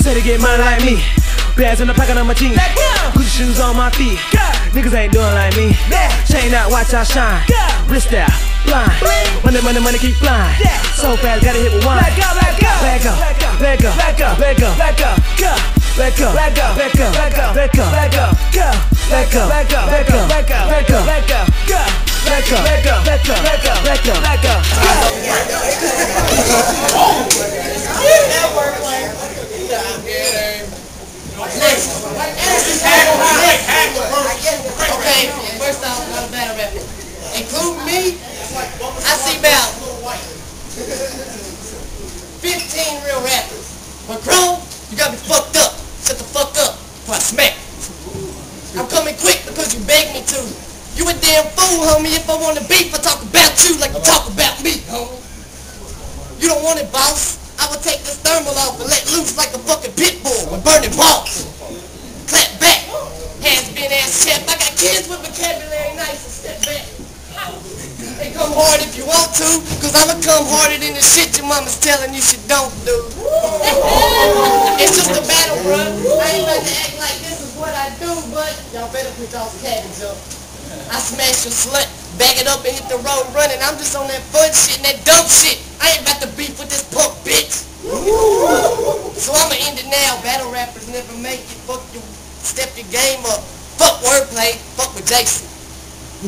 Say they get money like me. Bags in the pocket of my jeans. Gucci shoes on my feet. Niggas ain't doing like me. Chain out, watch out shine. Wrist out, blind. Money, money, money keep flying. So fast, gotta hit with one. Let go, let go, let go, let go, let go, let go, let go, go. Let go, let go, let go, let go, let go, let go, go. Let go, let go, let go, let go, let go, let go, go. Let go, let go, let go, let go, let go, let go, go. Okay, first off, I'm a battle rapper. Including me, I see about 15 real rappers. But Crow, you got me fucked up. Shut the fuck up before I smack. I'm coming quick because you begged me to. You a damn fool, homie. If I want to beef, I talk about you like you talk about me, homie. You don't want it, boss. I will take this thermal off and let loose like a fucking pit bull with burning balls. Clap back. Hands been ass chef. I got kids with vocabulary nice and step back. They come hard if you want to, cause I'ma come harder than the shit your mama's telling you she don't do. It's just a battle, bruh. I ain't about to act like this is what I do, but y'all better put y'all's cabbage up. I smash your slut, back it up and hit the road running. I'm just on that fun shit and that dope shit. I ain't about to beef with this punk bitch. So I'ma end it now. Battle rappers never make it. Fuck you. Step your game up. Fuck wordplay. Fuck with Jason.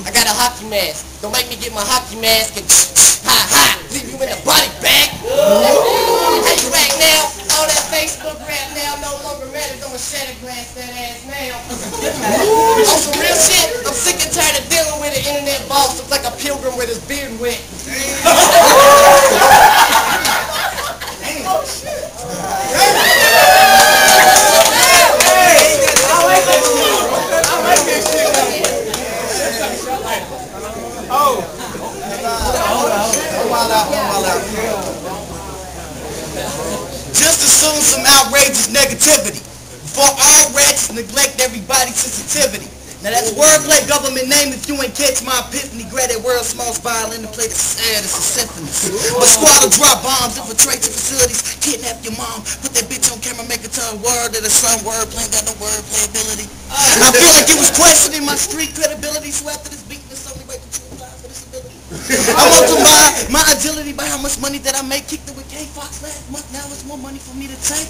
I got a hockey mask. Don't make me get my hockey mask and ha ha. Leave you in a body bag. You act now? All that Facebook rap now no longer matters. I'ma shatter glass that ass now. On some real shit, I'm sick and tired of dealing with an internet boss. Looks like a pilgrim with his beard wet. Just assume some outrageous negativity. For all everybody's sensitivity. Now that's wordplay government name if you ain't catch my epiphany. Grab that world's smallest violin and play the saddest of symphonies. But squad will drop bombs, infiltrate your facilities, kidnap your mom, put that bitch on camera, make her tell a word that a son wordplay got no wordplay ability. I feel like it was questioning my street credibility, so after this beat, it's only way to apply for this ability. I want to buy my agility by how much money that I make. Kicked it with K Fox last month. Now it's more money for me to take.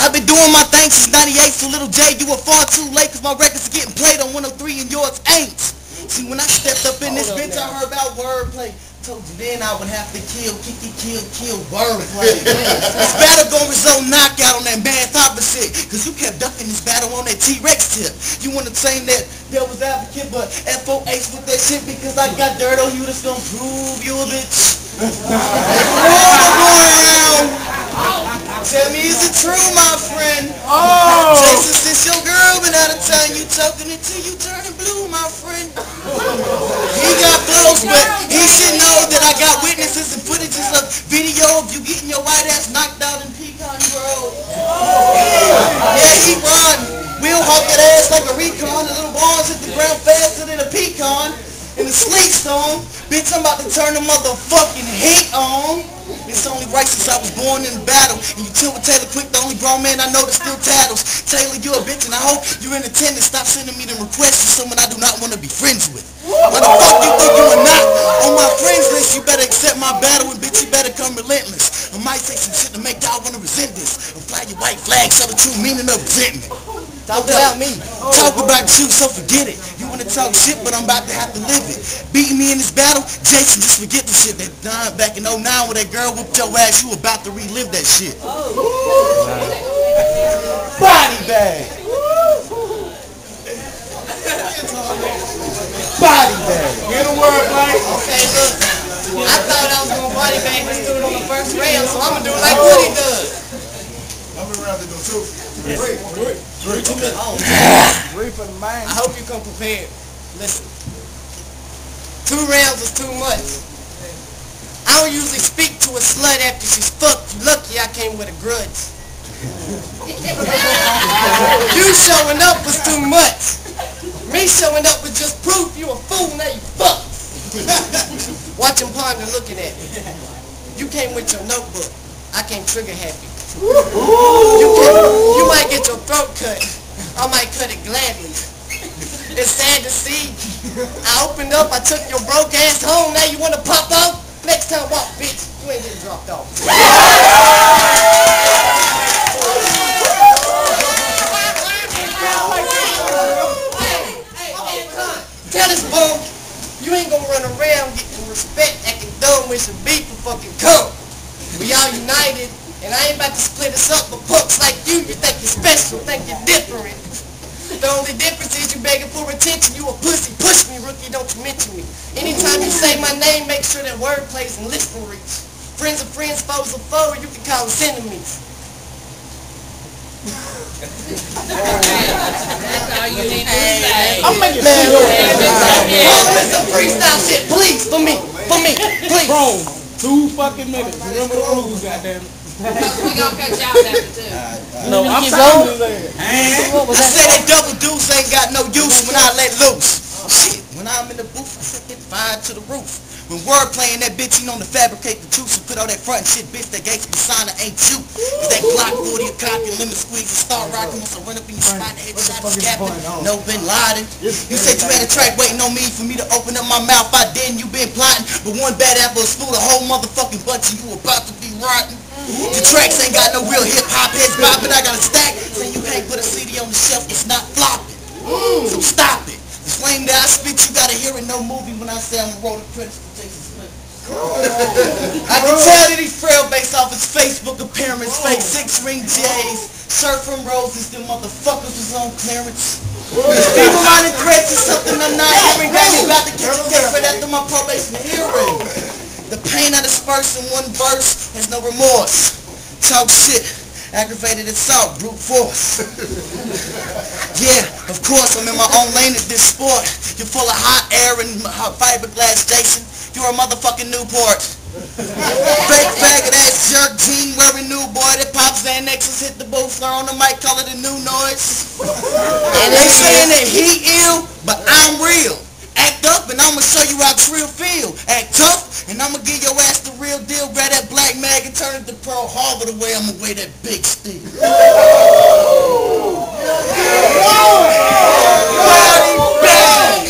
I've been doing my thing since 98, so little J, you were far too late because my records are getting played on 103 and yours ain't. See, when I stepped up in this bitch, I heard about wordplay. Told you then I would have to kill, kick it, kill, kill, wordplay. this battle gonna result knockout on that man opposite. Cause you kept ducking this battle on that T-Rex tip. You wanna claim that devil's advocate, but FOH with that shit because I got dirt on you that's gonna prove you a bitch. Tell me, is it true, my friend? Oh! Jason, since your girl been out of town, you talking until you turning blue, my friend. He got close, but he should know that I got witnesses and footages of video of you getting your white ass knocked out in Pecan Grove. Oh. Yeah, he run. We'll hawk that ass like a recon. The little balls hit the ground faster than a pecan. In the sleet storm, bitch, I'm about to turn the motherfucking heat on. It's only right since I was born in battle. And you chill with Taylor Quick, the only grown man I know that still tattles. Taylor, you're a bitch, and I hope you're in attendance. Stop sending me them requests to someone I do not want to be friends with. What the fuck you think you are not on my friends list? You better accept my battle, and bitch, you better come relentless. I might say some shit to make y'all want to resent this. And fly your white flag, show the true meaning of resentment. Talk about me. Talk about you, so forget it. You wanna talk shit, but I'm about to have to live it. Beating me in this battle, Jason, just forget the shit that done back in 09 when that girl whooped your ass. You about to relive that shit. Body bag. Body bag. Get a word, Mike. Okay, look. I thought I was gonna body bang this dude on the first rail, so I'm gonna do it like Woody does. I'm gonna round it though too. Three. Three oh. for the man. I hope you come prepared. Listen. Two rounds is too much. I don't usually speak to a slut after she's fucked. You lucky I came with a grudge. you showing up was too much. Me showing up was just proof you a fool, now you fucked. Watching ponder looking at me. You came with your notebook. I came trigger happy. You came with get your throat cut. I might cut it gladly. It's sad to see. I opened up, I took your broke ass home, now you wanna pop up? Next time walk, bitch. You ain't getting dropped off. Tell this bum, you ain't gonna run around getting respect, acting dumb with some beef for fucking come. We all united, and I ain't about to split us up, but punks like you, you think you're special, think you're different. The only difference is you begging for attention, you a pussy, push me, rookie, don't you mention me. Anytime you say my name, make sure that word plays and listen reach. Friends of friends, foes of foes, you can call us enemies. I'm making Man, this some freestyle shit, please, for me, for me, please. Bro, two fucking minutes. Remember the rules, goddamn. We gonna cut uh, uh, you out after two. No, I'm telling you. I said that double deuce ain't got no use when I let loose. Oh, shit, when I'm in the booth, I set that fire to the roof. When word playing that bitch, he known to fabricate the truth. So put all that front and shit, bitch, that Gates persona ain't you. Cause that Glock 40 a cop, your lemon squeeze and start rocking. Once I run up in your spot, the headshot is captain. No Bin Laden. You said you had a track waiting on me for me to open up my mouth. I didn't, you been plotting. But one bad apple will spool the whole motherfucking bunch and you about to be The tracks ain't got no real hip hop heads bopping. I got a stack saying you can't put a CD on the shelf, it's not flopping. So stop it. The flame that I spit, you gotta hear it. No movie when I say I'm a rolling credits for Jason Smith. I can tell that he's frail based off his Facebook appearance. Fake six ring J's, shirt from Roses, them motherfuckers was on clearance. These people running threats is something I'm not hearing. Me about to catch a different after my probation hearing. Disperse in one verse has no remorse. Talk shit, aggravated assault, brute force. Yeah, of course, I'm in my own lane at this sport. You're full of hot air and hot fiberglass, Jason. You're a motherfucking Newport. Fake faggot ass jerk jean wearing new boy that pops Xanaxes hit the booth on the mic call it a new noise. And they saying that he ill, but I'm real. Act up and I'ma show you how real feel. Act tough and I'ma give your ass the real deal. Grab that black mag and turn it to Pearl Harbor the way I'ma weigh that big steel. Bang! Bang!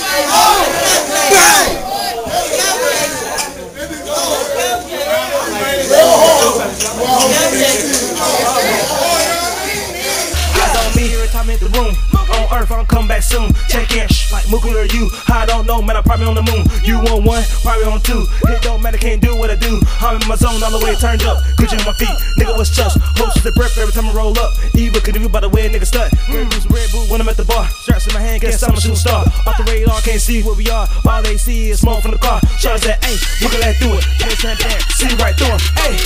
Eyes on me every time in the room. On earth, I'm come back soon. Check in, or you. I don't know, man, I'm probably on the moon. You on one, probably on two. It don't matter, can't do what I do. I'm in my zone all the way turned up. Gucci on my feet, nigga, what's just? Host the breath every time I roll up. Evil could do by the way nigga stunt. Red boots, red boot when I'm at the bar. Straps in my hand, guess I'm a shooting star. Off the radar, can't see what we are. All they see is smoke from the car. Shots that ain't, look at that through it. That, see right through 'em.